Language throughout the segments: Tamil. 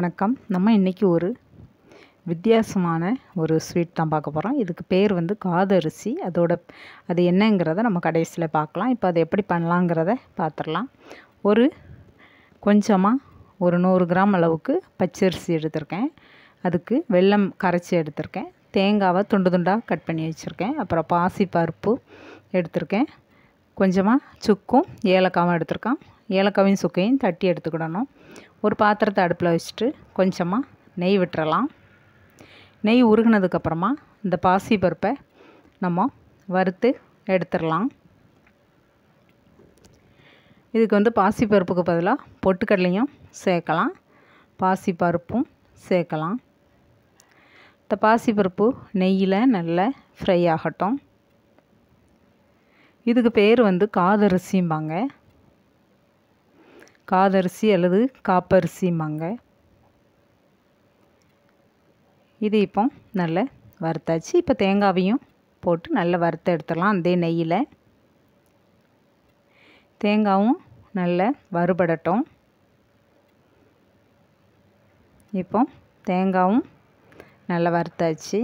வணக்கம். நம்ம இன்றைக்கி ஒரு வித்தியாசமான ஒரு ஸ்வீட் தான் பார்க்க போகிறோம் இதுக்கு பேர் வந்து காதரிசி. அதோட அது என்னங்கிறத நம்ம கடைசியில் பார்க்கலாம். இப்போ அதை எப்படி பண்ணலாங்கிறத பார்த்துடலாம். ஒரு கொஞ்சமாக ஒரு நூறு கிராம் அளவுக்கு பச்சரிசி எடுத்திருக்கேன். அதுக்கு வெல்லம் கரைச்சி எடுத்திருக்கேன். தேங்காவை துண்டு துண்டாக கட் பண்ணி வச்சுருக்கேன். அப்புறம் பாசி பருப்பு எடுத்திருக்கேன். கொஞ்சமாக சுக்கும் ஏலக்காவும் எடுத்துருக்கான். ஏலக்காவையும் சுக்கையும் தட்டி எடுத்துக்கிடணும். ஒரு பாத்திரத்தை அடுப்பில் வச்சுட்டு கொஞ்சமாக நெய் விட்டுறலாம். நெய் உருகினதுக்கப்புறமா இந்த பாசி பருப்பை நம்ம வறுத்து எடுத்துடலாம். இதுக்கு வந்து பாசி பருப்புக்கு பதிலாக பொட்டுக்கடலையும் சேர்க்கலாம். பாசி பருப்பும் சேர்க்கலாம். இந்த பாசி பருப்பு நெய்யில் நல்லா ஃப்ரை ஆகட்டும். இதுக்கு பேர் வந்து காதரிசிம்பாங்க. காதரிசி அல்லது காப்பரிசிம்பாங்க. இது இப்போ நல்ல வறுத்தாச்சு. இப்போ தேங்காவையும் போட்டு நல்லா வறுத்த எடுத்துடலாம். அதே நெய்யில். தேங்காவும் நல்ல வறுபடட்டும். இப்போ தேங்காவும் நல்லா வறுத்தாச்சு.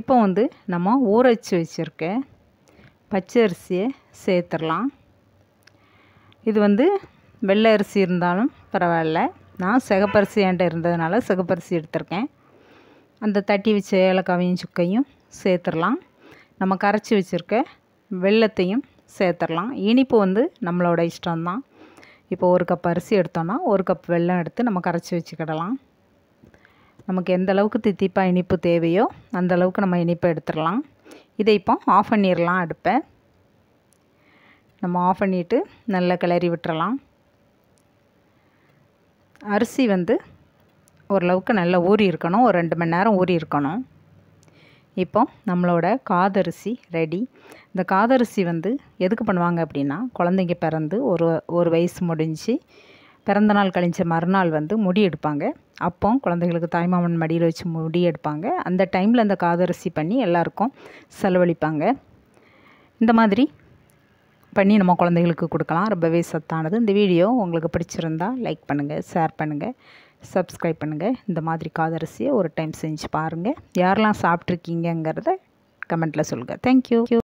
இப்போ வந்து நம்ம ஊற வச்சு பச்சை அரிசியை சேர்த்துடலாம். இது வந்து வெள்ளை அரிசி இருந்தாலும் பரவாயில்ல. நான் சிகப்பரிசி என்கிட்ட இருந்ததுனால சிகப்பரிசி எடுத்திருக்கேன். அந்த தட்டி வச்ச ஏலக்காவையும் சுக்கையும் சேர்த்துடலாம். நம்ம கரைச்சி வச்சுருக்க வெள்ளத்தையும் சேர்த்துடலாம். இனிப்பு வந்து நம்மளோட இஷ்டம்தான். இப்போ ஒரு கப் அரிசி எடுத்தோன்னா ஒரு கப் வெல்லம் எடுத்து நம்ம கரைச்சி வச்சுக்கிடலாம். நமக்கு எந்த அளவுக்கு தித்திப்பாக இனிப்பு தேவையோ அந்த அளவுக்கு நம்ம இனிப்பை எடுத்துடலாம். இதை இப்போ ஆஃப் பண்ணிடலாம் அடுப்பை. நம்ம ஆஃப் பண்ணிவிட்டு நல்லா கிளறி விட்டுறலாம். அரிசி வந்து ஓரளவுக்கு நல்லா ஊறி இருக்கணும். ஒரு ரெண்டு மணி நேரம் ஊறி இருக்கணும். இப்போ நம்மளோட காதரிசி ரெடி இந்த காதரிசி வந்து எதுக்கு பண்ணுவாங்க அப்படின்னா குழந்தைங்க பிறந்து ஒரு ஒரு வயசு முடிஞ்சு பிறந்த நாள் கழிஞ்ச மறுநாள் வந்து முடி எடுப்பாங்க. அப்போ குழந்தைகளுக்கு தாய்மாமன் மடியில் வச்சு முடி எடுப்பாங்க. அந்த டைமில் அந்த காதரிசி பண்ணி எல்லாருக்கும் செலவழிப்பாங்க. இந்த மாதிரி பண்ணி நம்ம குழந்தைகளுக்கு கொடுக்கலாம். ரொம்பவே சத்தானது. இந்த வீடியோ உங்களுக்கு பிடிச்சிருந்தா லைக் பண்ணுங்கள் ஷேர் பண்ணுங்கள் சப்ஸ்கிரைப் பண்ணுங்கள் இந்த மாதிரி காதரிசியை ஒரு டைம் செஞ்சு பாருங்கள் யாரெல்லாம் சாப்பிட்ருக்கீங்கங்கிறத கமெண்ட்டில் சொல்லுங்கள் தேங்க்யூ